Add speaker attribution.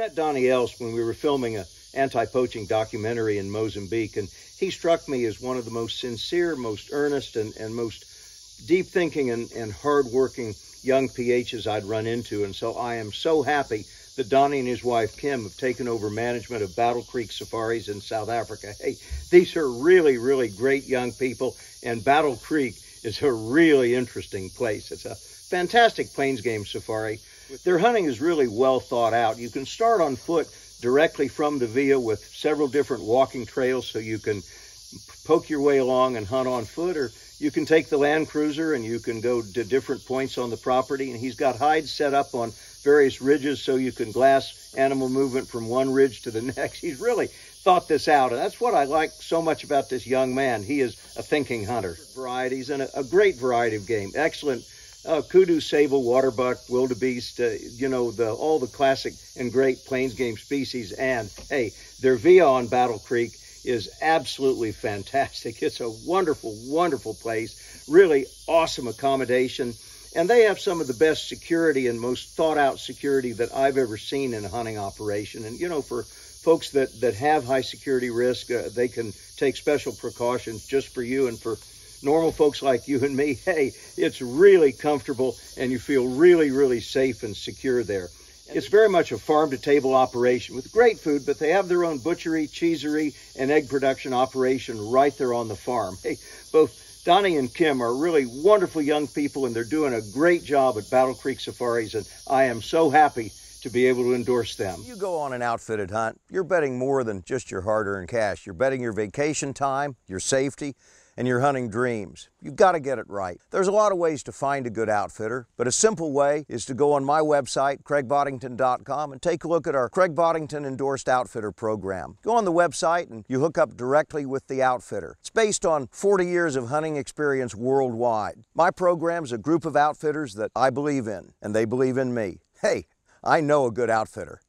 Speaker 1: met Donnie Else when we were filming a anti-poaching documentary in Mozambique, and he struck me as one of the most sincere, most earnest, and, and most deep thinking and, and hard working young PHs I'd run into. And so I am so happy that Donnie and his wife Kim have taken over management of Battle Creek Safaris in South Africa. Hey, these are really, really great young people, and Battle Creek is a really interesting place. It's a fantastic plains game safari. Their hunting is really well thought out. You can start on foot directly from the villa with several different walking trails so you can poke your way along and hunt on foot or you can take the Land Cruiser and you can go to different points on the property and he's got hides set up on various ridges so you can glass animal movement from one ridge to the next. He's really thought this out, and that's what I like so much about this young man. He is a thinking hunter. Varieties and a, a great variety of game. Excellent uh, kudu, sable, waterbuck, wildebeest, uh, you know, the all the classic and great plains game species. And hey, their villa on Battle Creek is absolutely fantastic. It's a wonderful, wonderful place. Really awesome accommodation. And they have some of the best security and most thought out security that I've ever seen in a hunting operation. And, you know, for folks that, that have high security risk, uh, they can take special precautions just for you and for normal folks like you and me. Hey, it's really comfortable and you feel really, really safe and secure there. It's very much a farm to table operation with great food, but they have their own butchery, cheesery, and egg production operation right there on the farm. Hey, both Donnie and Kim are really wonderful young people, and they're doing a great job at Battle Creek Safaris, and I am so happy to be able to endorse them.
Speaker 2: You go on an outfitted hunt, you're betting more than just your hard-earned cash. You're betting your vacation time, your safety, and your hunting dreams. You've got to get it right. There's a lot of ways to find a good outfitter, but a simple way is to go on my website, craigboddington.com, and take a look at our Craig Boddington Endorsed Outfitter program. Go on the website and you hook up directly with the outfitter. It's based on 40 years of hunting experience worldwide. My program's a group of outfitters that I believe in, and they believe in me. Hey, I know a good outfitter.